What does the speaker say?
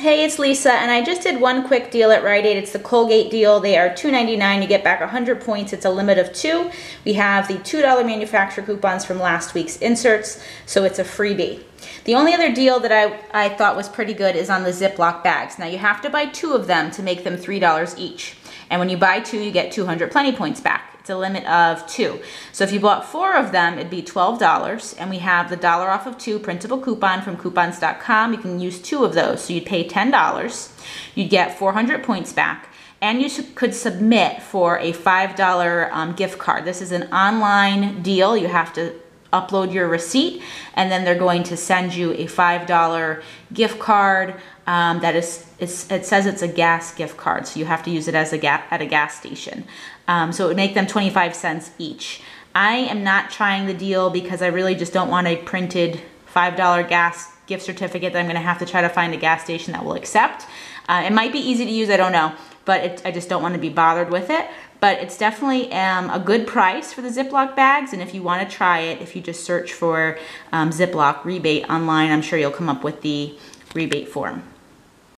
Hey, it's Lisa, and I just did one quick deal at Rite Aid. It's the Colgate deal. They are $2.99. You get back 100 points. It's a limit of two. We have the $2 manufacturer coupons from last week's inserts, so it's a freebie. The only other deal that I, I thought was pretty good is on the Ziploc bags. Now, you have to buy two of them to make them $3 each. And when you buy two, you get 200 Plenti points back. It's a limit of two. So if you bought four of them, it'd be $12. And we have the dollar off of two printable coupon from coupons.com. You can use two of those. So you'd pay $10. You'd get 400 points back. And you could submit for a $5 um, gift card. This is an online deal. You have to upload your receipt and then they're going to send you a $5 gift card um, that is, it says it's a gas gift card so you have to use it as a ga- at a gas station. Um, so it would make them 25 cents each. I am not trying the deal because i really just don't want a printed $5 gas gift certificate that i'm going to have to try to find a gas station that will accept. Uh, it might be easy to use i don't know but it, i just don't want to be bothered with it but it's definitely um, a good price for the Ziploc bags. And if you want to try it, if you just search for um, Ziploc rebate online, I'm sure you'll come up with the rebate form.